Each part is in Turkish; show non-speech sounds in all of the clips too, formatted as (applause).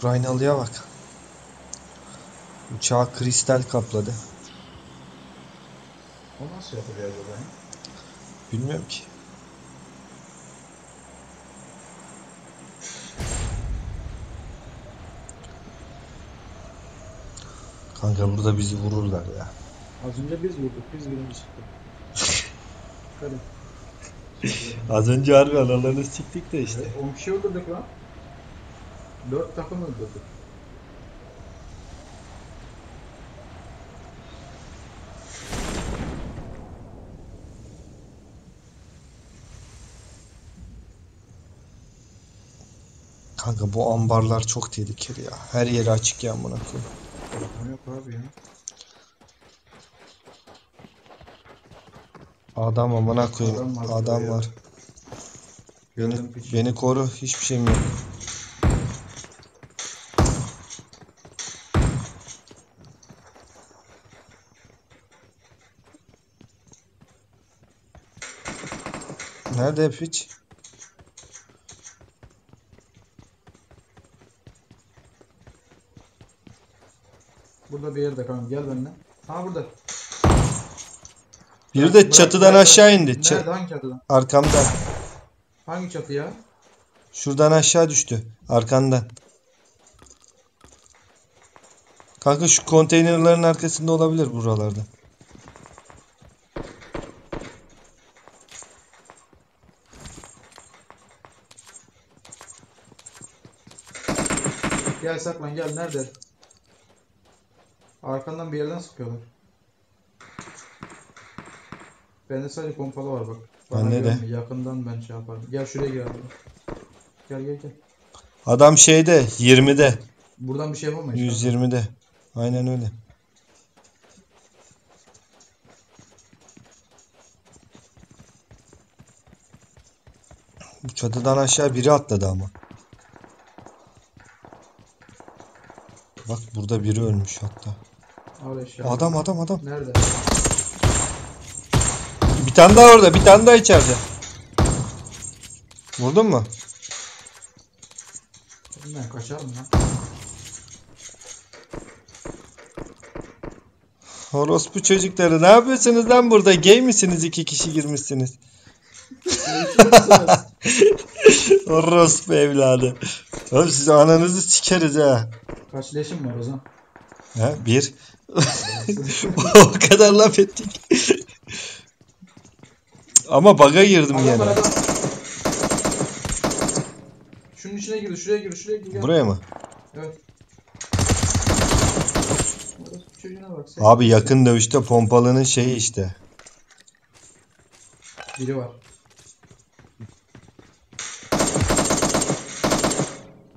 Ukraynalıya bak. Uçağı kristal kapladı. O nasıl yapılıyor acaba? Bilmiyorum ki. Kanka burada bizi vururlar ya. Az önce biz vurduk. Biz birinci çıktık. (laughs) Hadi. Az önce harbi analarını siktik de işte. 10 kişi öldürdük lan. 4 takım öldürdük. Kanka bu ambarlar çok tehlikeli ya. Her yeri açık ya amına koyayım. Yok abi ya. Adam amına koyayım. Adam var Adam var. Beni, beni koru. Hiçbir şeyim yok. Nerede piç? Burada bir yerde kanka gel benimle. Ha burada. Biri de çatıdan bırak. aşağı indi. Ç- Nerede hangi çatıdan? arkamdan. Hangi çatı ya? Şuradan aşağı düştü. Arkandan. Kanka şu konteynerlerin arkasında olabilir buralarda. Saklan gel nerede? Arkandan bir yerden sıkıyorlar. Bende sadece pompalı var bak. Bana Bende de. Yakından ben şey yaparım. Gel şuraya abi. Gel gel gel. Adam şeyde 20'de. Buradan bir şey yapamayız. 120'de. Aynen öyle. Bu çatıdan aşağı biri atladı ama. Bak burada biri ölmüş hatta. Adam adam adam. Nerede? Bir tane daha orada, bir tane daha içeride. Vurdun mu? Ben kaçar mı lan? Orospu çocukları ne yapıyorsunuz lan burada? Gay misiniz? iki kişi girmişsiniz. (laughs) Orospu evladı. Oğlum siz ananızı sikeriz ha. Kaç leşim var o zaman? Ha bir. (laughs) o kadar laf ettik. Ama baga girdim Adam yine. adam. Şunun içine gir, şuraya gir, şuraya gir. Gel. Buraya mı? Evet. Bak. Abi yakın dövüşte pompalının şeyi işte. Biri var.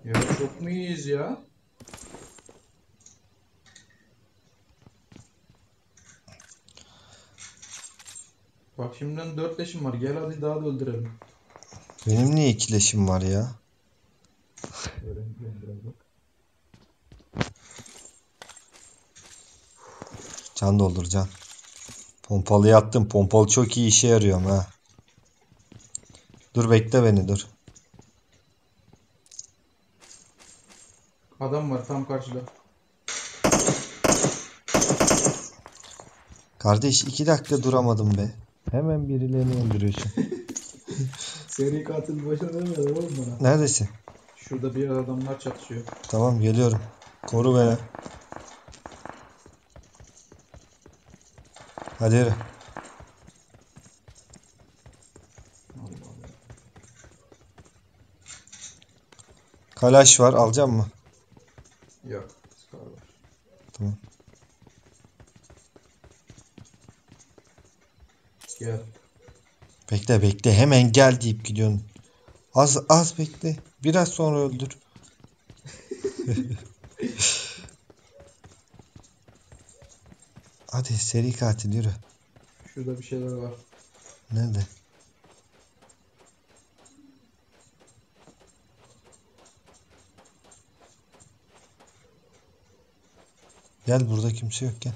Ya çok mu iyiyiz ya? Bak şimdiden 4 leşim var. Gel hadi daha da öldürelim. Benim niye ikileşim var ya? Can doldur can. Pompalıyı attım. Pompalı çok iyi işe yarıyor ha. Dur bekle beni dur. Adam var tam karşıda. Kardeş iki dakika duramadım be. Hemen birilerini öldürüyorsun. (laughs) Seri katil başına demiyor oğlum bana. Neredesin? Şurada bir adamlar çatışıyor. Tamam geliyorum. Koru beni. Hadi yürü. Kalaş var alacağım mı? Bekle bekle hemen gel deyip gidiyorsun. Az az bekle. Biraz sonra öldür. (laughs) Hadi seri katil yürü. Şurada bir şeyler var. Nerede? Gel burada kimse yok gel.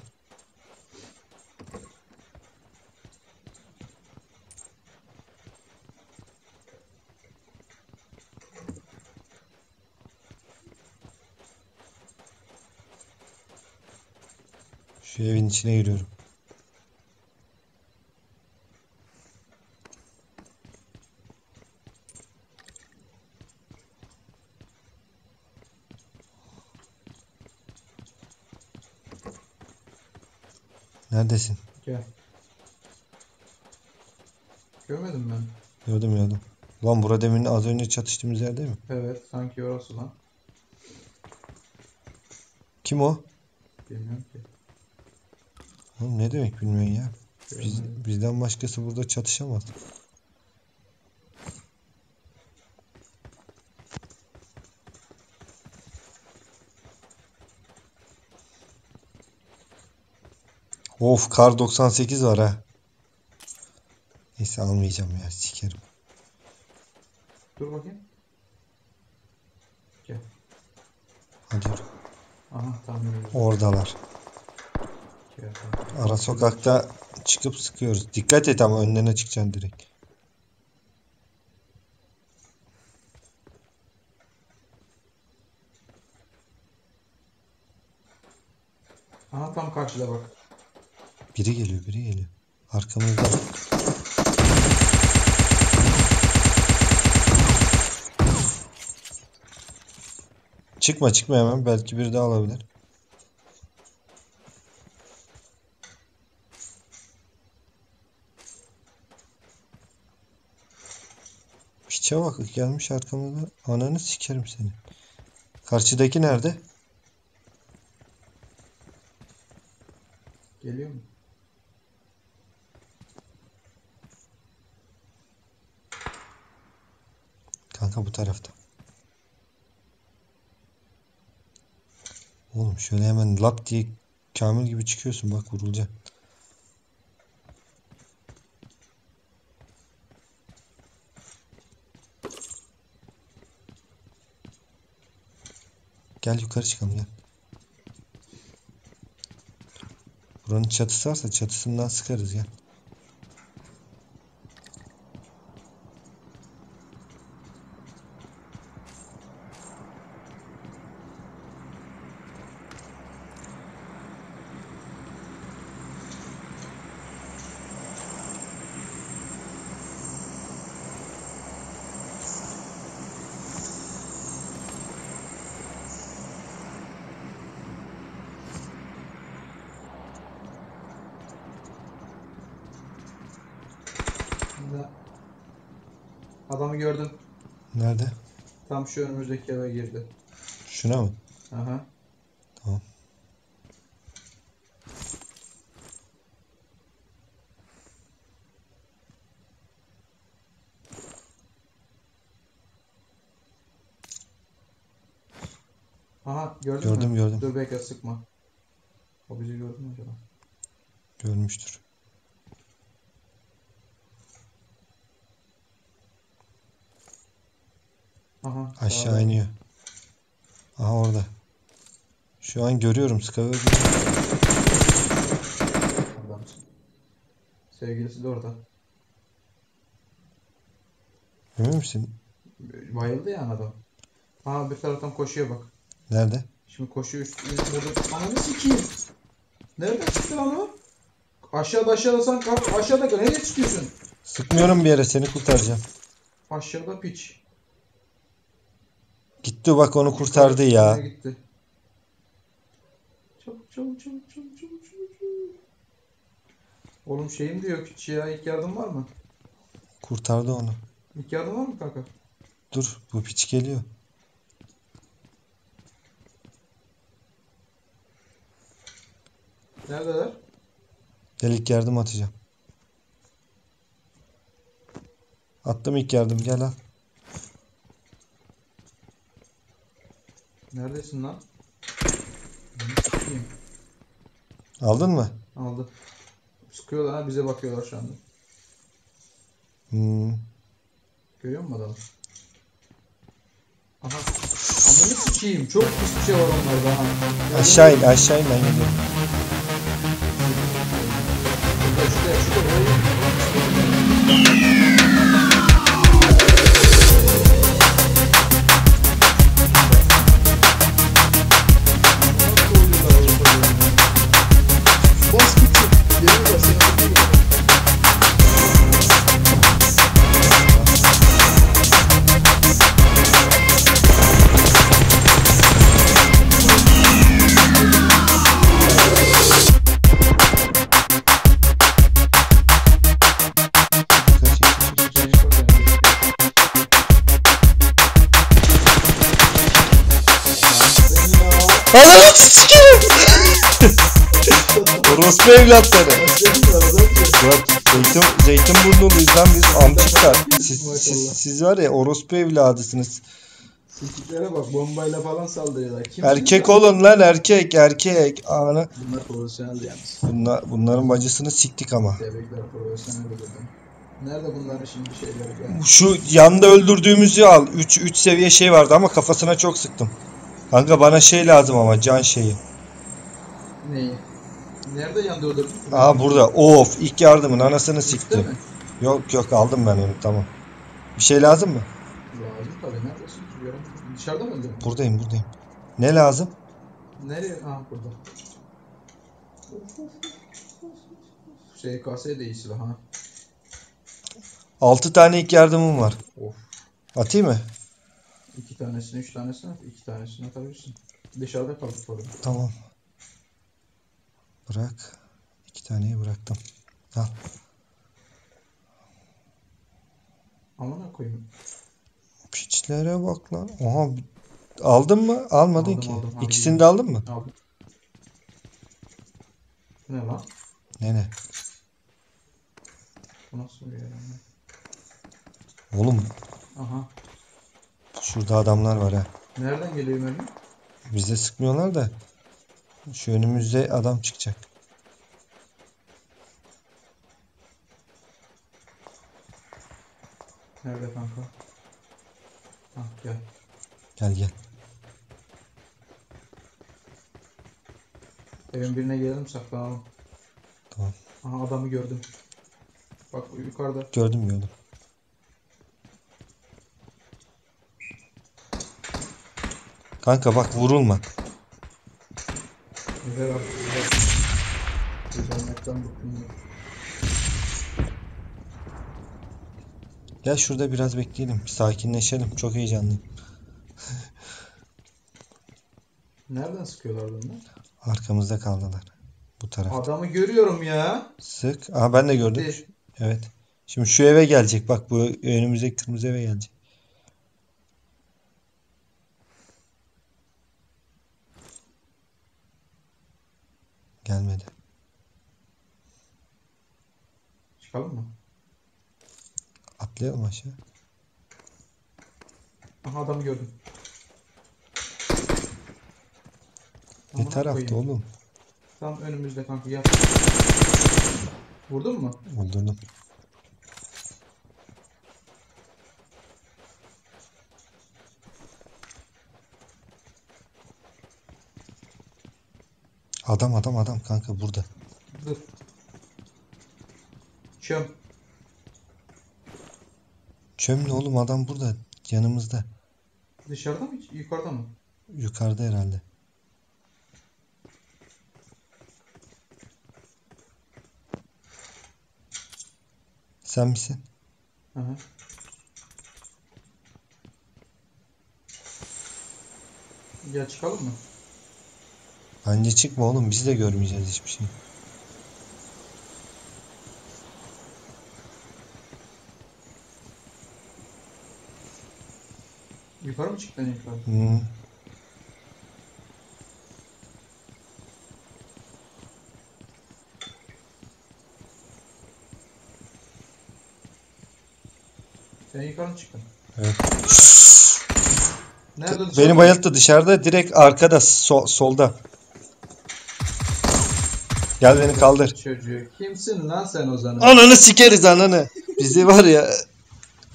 Şu evin içine giriyorum. Neredesin? Gel. Görmedin mi? Gördüm gördüm. Lan bura demin az önce çatıştığımız yer değil mi? Evet sanki orası lan. Kim o? Bilmiyorum ki. Oğlum ne demek bilmiyorsun ya. Biz, bizden başkası burada çatışamaz. Of kar 98 var ha. Neyse almayacağım ya sikerim. Dur bakayım. Gel. Hadi. Aha ediyorum. Oradalar. Ara sokakta çıkıp sıkıyoruz. Dikkat et ama önlerine çıkacaksın direkt. Aha tam karşıda bak. Biri geliyor biri geliyor. Arkamızda. Çıkma çıkma hemen. Belki biri daha alabilir. Piçe bak gelmiş arkamızda. Ananı sikerim seni. Karşıdaki nerede? Geliyor mu? Kanka bu tarafta. Oğlum şöyle hemen lap diye Kamil gibi çıkıyorsun bak vurulacaksın. Gel yukarı çıkalım gel. Buranın çatısı varsa çatısından sıkarız gel. Şimdi adamı gördüm. Nerede? Tam şu önümüzdeki eve girdi. Şuna mı? Aha. Tamam. Aha gördün Gördüm, mü? gördüm. Dur bekle sıkma. O bizi gördü mü acaba? Görmüştür. Aha. Aşağı sağda. iniyor. Aha orada. Şu an görüyorum. Adamsın. Sevgilisi de orada. Emin misin? Bayıldı yani adam. Aha bir taraftan koşuyor bak. Nerede? Şimdi koşuyor üstüne burada. Ananı sikeyim. Nereden çıktı lan o? Aşağıda aşağıda sen. Aşağıda. Nereye çıkıyorsun? Sıkmıyorum bir yere seni kurtaracağım. Aşağıda piç. Gitti bak onu kurtardı ya. Gitti? Çabuk çabuk çabuk çabuk çabuk. çabuk. Oğlum şeyim de yok hiç ya. İlk yardım var mı? Kurtardı onu. İlk yardım var mı kanka? Dur bu piç geliyor. Neredeler? Gel ilk yardım atacağım. Attım ilk yardım gel al. Neredesin lan? Aldın mı? Aldı. Sıkıyorlar ha bize bakıyorlar şu anda. Hmm. Görüyor musun adamı? Aha. Ananı sikeyim. Çok pis bir şey var onlarda ha. Aşağı in aşağı in ben geliyorum. Şurada, şurada, şurada. Orospu evlatları. Zeytin, zeytin burnuluyuz lan biz amcıklar. Siz, siz, siz var ya orospu evladısınız. Sikiklere bak bombayla falan saldırıyorlar. Kim Erkek olun lan erkek erkek. Anı. Bunlar profesyonel yalnız. Bunlar, bunların bacısını siktik ama. Tebrikler profesyonel dedim. Nerede bunların şimdi şeyleri? Ben... Şu yanda öldürdüğümüzü al. 3 3 seviye şey vardı ama kafasına çok sıktım. Kanka bana şey lazım ama can şeyi. Neyi? Nerede yandı? Aa burada. Of ilk yardımın anasını siktim. Yok yok aldım ben onu tamam. Bir şey lazım mı? Lazım tabii. Neredesin. Dışarıda mı öldürdün? Buradayım buradayım. Ne lazım? Nereye? Ha burada. SKS değil silah ha. 6 tane ilk yardımım var. Of. Atayım mı? İki tanesini, üç tanesini at. iki tanesini atabilirsin. Dışarıda kaldık orada. Tamam. Bırak. İki taneyi bıraktım. Al. Amına koyayım. Piçlere bak lan. Oha. Aldın mı? Almadın Aldım, ki. aldım, aldım. İkisini de aldın mı? Aldım. Bu ne lan? Ne ne? Bu nasıl bir yer? lan? Oğlum Aha. şurada adamlar var ha. Nereden geliyor mermi? Bize sıkmıyorlar da. Şu önümüzde adam çıkacak. Nerede kanka? Ah gel. Gel gel. Evin birine gelelim saklanalım. Tamam. Aha adamı gördüm. Bak yukarıda. Gördüm gördüm. Kanka bak vurulma. Güzel abi. Güzel. Güzelmekten bıktım. ya. Gel şurada biraz bekleyelim. Sakinleşelim. Çok heyecanlıyım. Nereden sıkıyorlar bunlar? Arkamızda kaldılar. Bu taraf. Adamı görüyorum ya. Sık. Aha ben de gördüm. Evet. Şimdi şu eve gelecek. Bak bu önümüzdeki kırmızı eve gelecek. Gelmedi. Çıkalım mı? Atlayalım aşağı. Aha adamı gördüm. Ne Amına tarafta koyayım. oğlum? Tam önümüzde kanka yat. Vurdun mu? Öldürdüm. Adam adam adam kanka burada. Dur. Çöm. Çöm ne oğlum adam burada yanımızda. Dışarıda mı? Yukarıda mı? Yukarıda herhalde. Sen misin? Hı hı. Gel çıkalım mı? Bence çıkma oğlum biz de görmeyeceğiz hiçbir şey. Yukarı mı çıktın yukarı? Hı. Sen yukarı mı çıktın? Evet. Nerede Beni bayılttı dışarıda direkt arkada so- solda. Gel beni kaldır. Çocuğu. Kimsin lan sen o zaman? Ananı sikeriz ananı. Bizi var ya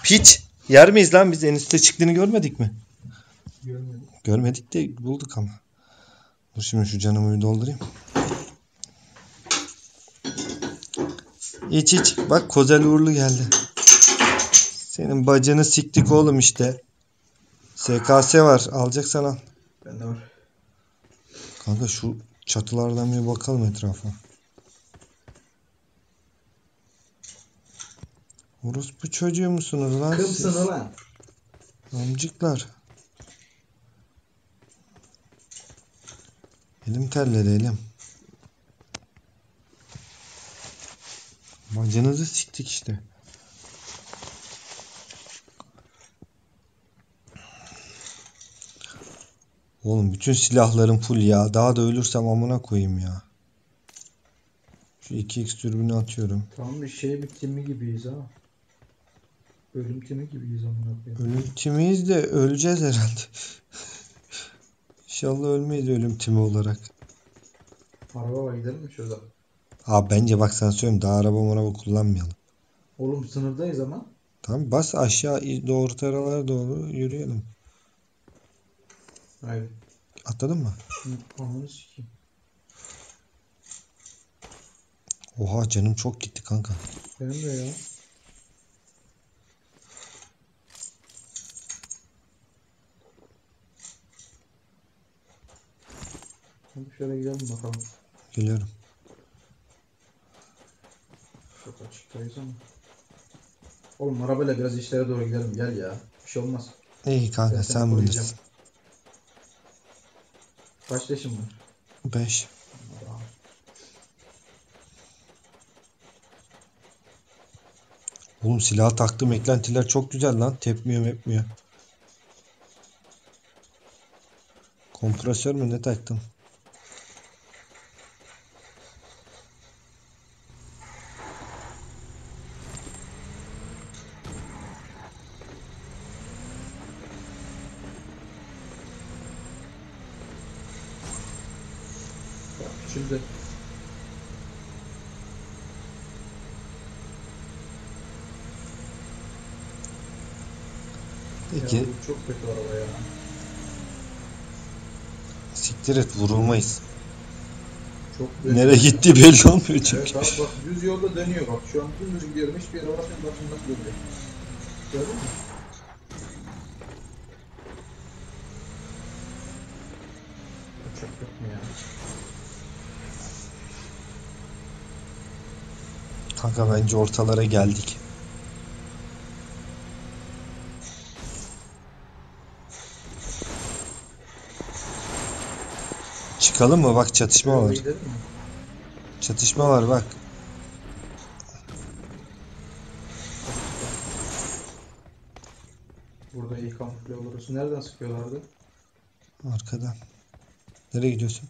hiç yer miyiz lan biz en üstte çıktığını görmedik mi? Görmedim. Görmedik de bulduk ama. Dur şimdi şu canımı bir doldurayım. İç iç. Bak Kozel Uğurlu geldi. Senin bacını siktik oğlum işte. SKS var. Alacaksan al. Bende var. Kanka şu çatılardan bir bakalım etrafa. Orospu çocuğu musunuz lan siz? Kımsın ulan. Amcıklar. Elim terledi elim. Bacınızı siktik işte. Oğlum bütün silahlarım full ya. Daha da ölürsem amına koyayım ya. Şu 2x türbünü atıyorum. Tam bir şey bir timi gibiyiz ha. Ölüm timi gibiyiz amına koyayım. Ölüm timiyiz de öleceğiz herhalde. (laughs) İnşallah ölmeyiz ölüm timi olarak. Araba var gidelim mi şurada? Abi bence bak sana söyleyeyim daha araba maraba kullanmayalım. Oğlum sınırdayız ama. Tamam bas aşağı doğru taralara doğru yürüyelim. Hayır. Atladın mı? Ananı sikeyim. Oha canım çok gitti kanka. Benim de ya. Hadi şöyle gidelim bakalım. Geliyorum. Çok açıktayız ama. Oğlum arabayla biraz işlere doğru gidelim gel ya. Bir şey olmaz. İyi kanka seni sen koruyacağım. Kaç yaşın var? 5. Bravo. Oğlum silah taktığım eklentiler çok güzel lan. Tepmiyor mepmiyor. Kompresör mü ne taktım? Bak Şimdi Peki ya bu çok kötü araba ya. Siktir et vurulmayız. Çok Nereye gitti belli olmuyor çünkü. Evet bak düz yolda dönüyor bak. Şu an dümdüz gidiyorum. Hiçbir yere basmıyorum. Bak şimdi nasıl dönüyor. Gördün mü? Bu Çok kötü ya. Kanka bence ortalara geldik. Çıkalım mı? Bak çatışma var. Çatışma var bak. Burada iyi kamufle oluruz. Nereden sıkıyorlardı? Arkadan. Nereye gidiyorsun?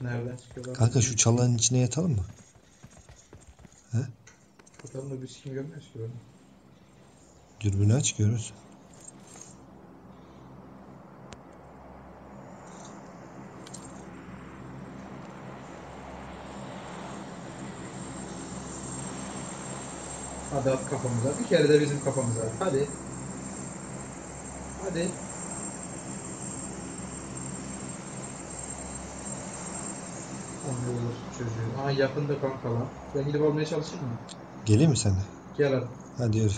Nereden sıkıyorlardı? Kanka şu çalının içine yatalım mı? Bakalım da biz kim görmüyoruz ki böyle. Dürbünü aç görürsün. Hadi at kafamıza. Bir kere de bizim kafamıza. Hadi. Hadi. Anlıyorlar çocuğu. Aa yakında kanka lan. Ben gidip almaya çalışayım mı? Geleyim mi sen de? Gel hadi. Hadi yürü.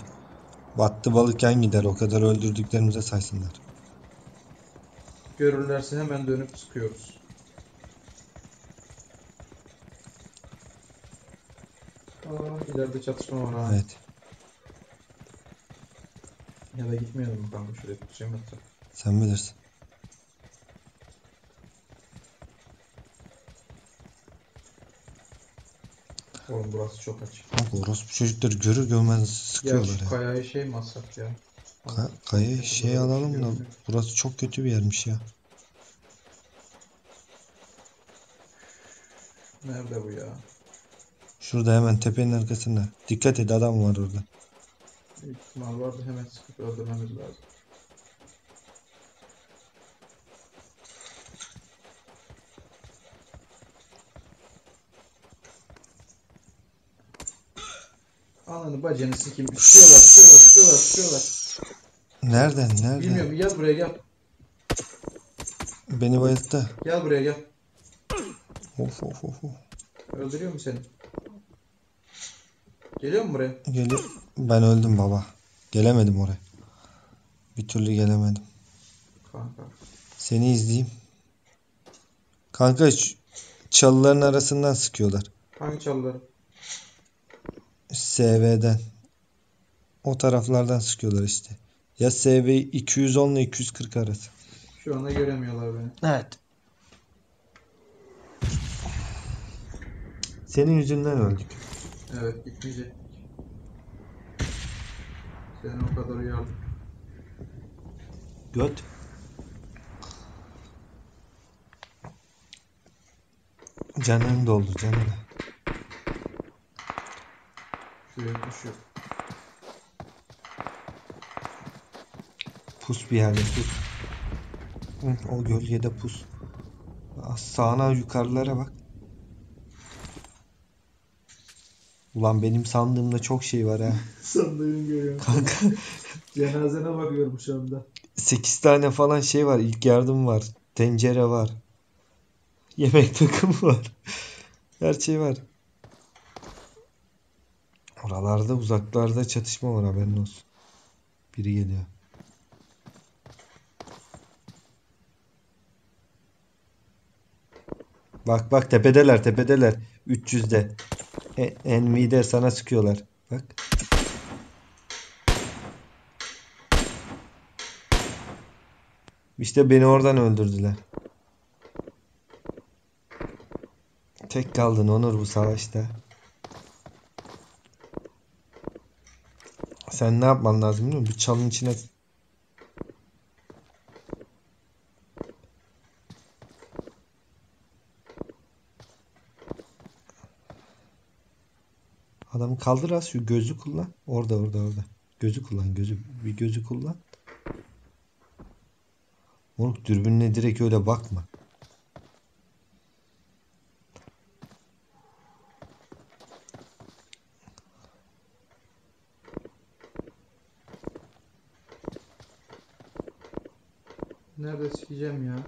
Battı balık yan gider. O kadar öldürdüklerimize saysınlar. Görürlerse hemen dönüp sıkıyoruz. Aa ileride çatışma var ha. Evet. Ya da gitmeyelim kanka şuraya tutacağım hatta. Sen bilirsin. Oğlum burası çok açık. Kanka orospu çocukları görür görmez Ya sıkıyorlar şu ya. kayayı şey mi ya? Ka kayayı şey alalım da burası çok kötü bir yermiş ya. Nerede bu ya? Şurada hemen tepenin arkasında. Dikkat et adam var orada. Büyük ihtimal vardı hemen sıkıp öldürmemiz lazım. Ananı bacını sikeyim. Sıkıyorlar, sıkıyorlar, sıkıyorlar, sıkıyorlar. Nereden? Nereden? Bilmiyorum gel buraya gel. Beni bayılttı. Gel buraya gel. Of of of. of. Öldürüyor mu seni? Geliyor mu buraya? Geliyor. Ben öldüm baba. Gelemedim oraya. Bir türlü gelemedim. Kanka. Seni izleyeyim. Kanka çalıların arasından sıkıyorlar. Hangi çalıları? SV'den. O taraflardan sıkıyorlar işte. Ya SV 210 ile 240 arası. Şu anda göremiyorlar beni. Evet. Senin yüzünden öldük. Evet gitmeyecek. Sen o kadar yardım. Göt. Canım doldu canım. Şuraya koşuyor. Pus bir yerde pus. Hı, o gölgede pus. Sağına yukarılara bak. Ulan benim sandığımda çok şey var ha. (laughs) Sandığını görüyorum. Kanka (laughs) Cenazene bakıyorum şu anda. 8 tane falan şey var. İlk yardım var. Tencere var. Yemek takımı var. (laughs) Her şey var. Oralarda uzaklarda çatışma var haberin olsun. Biri geliyor. Bak bak tepedeler tepedeler. 300'de. E, NV'de sana sıkıyorlar. Bak. İşte beni oradan öldürdüler. Tek kaldın Onur bu savaşta. Sen ne yapman lazım biliyor musun? Bir çalın içine Adamı kaldır az şu gözü kullan. Orada orada orada. Gözü kullan gözü. Bir gözü kullan. Moruk dürbünle direkt öyle bakma. Nerede sikeceğim ya?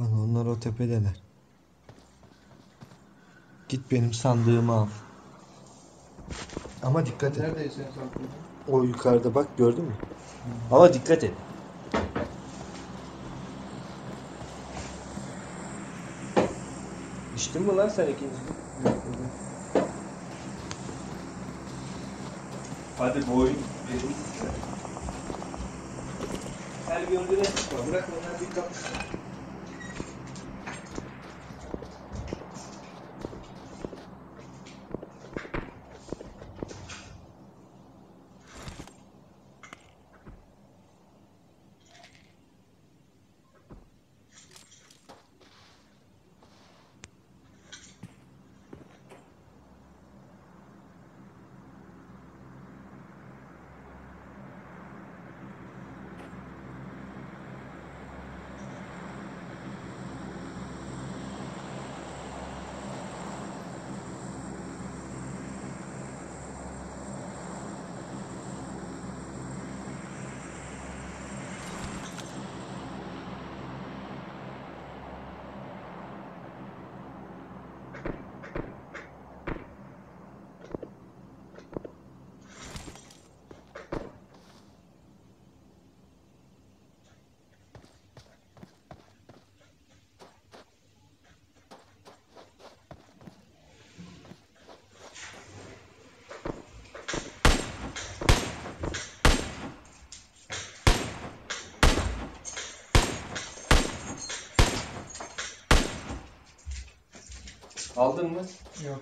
Lan onlar o tepedeler. Git benim sandığımı al. Ama dikkat et. Neredeyse sakladın? O yukarıda bak gördün mü? Ama dikkat et. İçtin mi lan sen ikinci? Hadi bu oyun benim. Her gördüğüne çıkma. Bırak onlar bir kapışsın. Aldın mı? Yok.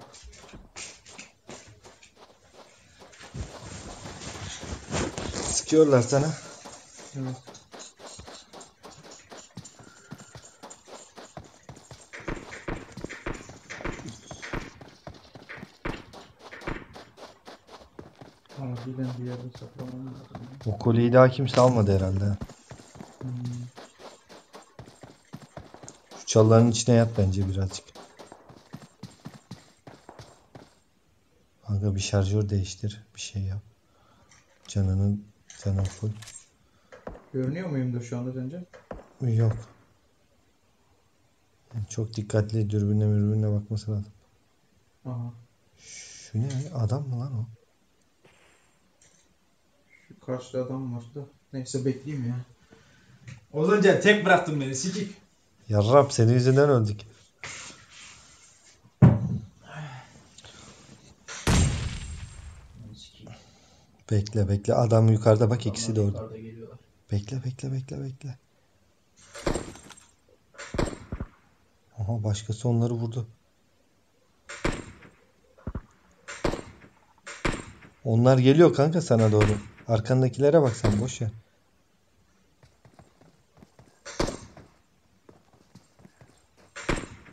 Sıkıyorlar sana. Evet. Acilen bir yerde saklamam lazım. O kolyeyi daha kimse almadı herhalde. ha. Hmm. Şu çalıların içine yat bence birazcık. Kanka bir şarjör değiştir. Bir şey yap. Canının canın full. Görünüyor muyumdur şu anda sence? Yok. Çok dikkatli dürbünle mürbünle bakması lazım. Aha. Şu ne? Adam mı lan o? Şu karşıda adam var da. Neyse bekleyeyim ya. Ozancan tek bıraktın beni sikik. Yarrab senin yüzünden öldük. Bekle bekle. Adam yukarıda bak ikisi de orada. Bekle bekle bekle bekle. Aha başkası onları vurdu. Onlar geliyor kanka sana doğru. Arkandakilere bak sen boş ver.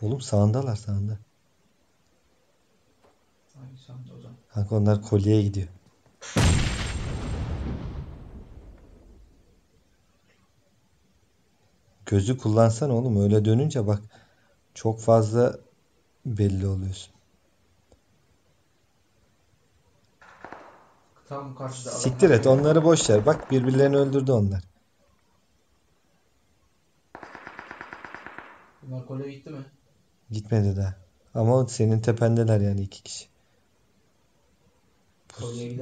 Oğlum sağındalar sağında. Sandı o zaman. Kanka onlar kolyeye gidiyor. Gözü kullansan oğlum öyle dönünce bak çok fazla belli oluyorsun. Tam karşıda adam. Siktir et onları boş ver. Bak birbirlerini öldürdü onlar. Bunlar kolye gitti mi? Gitmedi daha. Ama senin tependeler yani iki kişi.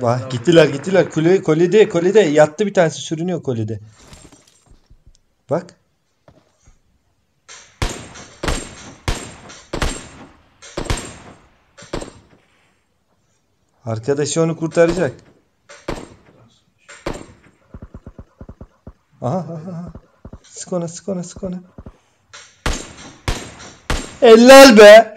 Bak var. gittiler gittiler. Kule, kolide kolide yattı bir tanesi sürünüyor kolide. Bak. Arkadaşı onu kurtaracak. Aha aha aha. Sık ona sık ona sık ona. Helal be.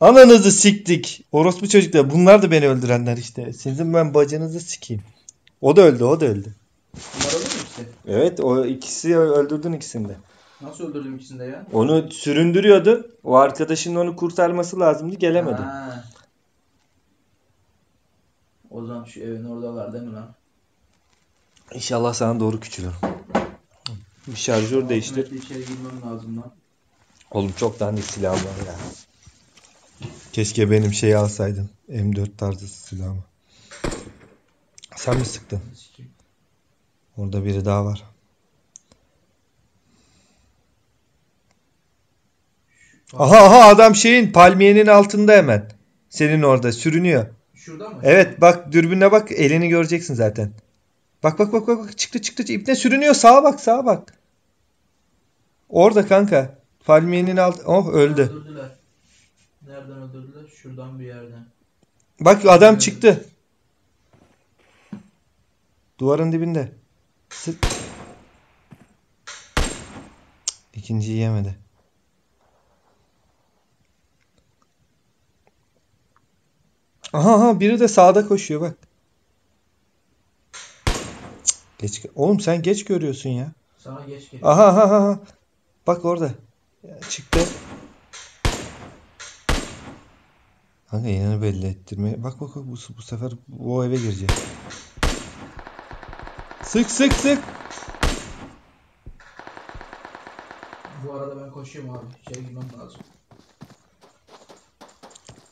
Ananızı siktik. Orospu çocuklar. Bunlar da beni öldürenler işte. Sizin ben bacınızı sikeyim. O da öldü, o da öldü. Bunlar öldü mü ikisi? Evet, o ikisi öldürdün ikisini de. Nasıl öldürdüm ikisini de ya? Onu süründürüyordu. O arkadaşının onu kurtarması lazımdı, gelemedi. Ha. O zaman şu evin oradalar değil mi lan? İnşallah sana doğru küçülür. Bir şarjör değiştir. İçeri girmem lazım lan. Oğlum çok dandik silah var ya. Keşke benim şeyi alsaydın. M4 tarzı silahımı. Sen mi sıktın? Orada biri daha var. Aha aha adam şeyin palmiyenin altında hemen. Senin orada sürünüyor. Şurada mı? Evet bak dürbünle bak elini göreceksin zaten. Bak bak bak bak bak çıktı çıktı ipne sürünüyor sağa bak sağa bak. Orada kanka. Palmiyenin alt oh öldü. Öldürdüler. Nereden öldürdüler? Şuradan bir yerden. Bak adam çıktı. Duvarın dibinde. Sık. İkinciyi yemedi. Aha, aha biri de sağda koşuyor bak. Geç. Oğlum sen geç görüyorsun ya. Sana geç gel. Aha aha aha. Bak orada. Ya, çıktı. Kanka yerini belli ettirme. Bak bak bak bu, bu sefer bu eve girecek. Sık sık sık. Bu arada ben koşuyorum abi. İçeri girmem lazım.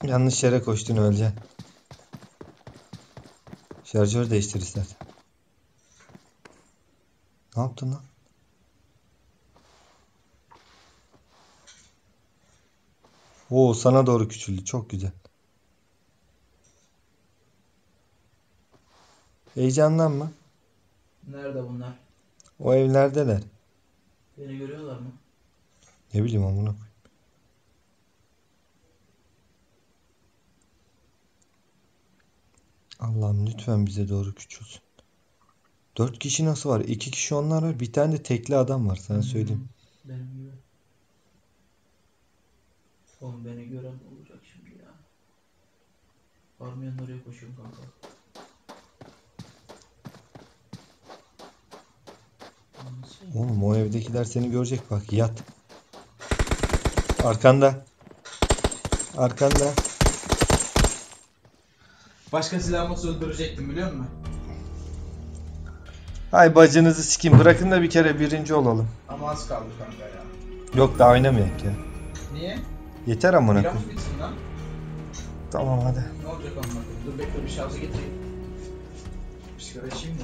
Yanlış yere koştun öleceksin. Şarjör değiştir istersen. Ne yaptın lan? Oo sana doğru küçüldü. Çok güzel. Heyecanlanma. Nerede bunlar? O evlerdeler. Beni görüyorlar mı? Ne bileyim amına koyayım. Allah'ım lütfen bize doğru küçülsün. Dört kişi nasıl var? İki kişi onlar var. Bir tane de tekli adam var. Sana söyleyeyim. Hmm, Benim gibi. Oğlum beni gören olacak şimdi ya. Varmayan oraya koşuyorum kanka. Oğlum o evdekiler seni görecek bak yat. Arkanda. Arkanda. Başka silah olsa öldürecektim biliyor musun? Hay bacınızı sikeyim. Bırakın da bir kere birinci olalım. Ama az kaldı kanka ya. Yok daha oynamayak ya. Niye? Yeter amına Biraz koyayım. bitsin lan. Tamam hadi. Ne olacak amına koyayım? Dur bekle bir şarjı getireyim. Bir sigara içeyim de.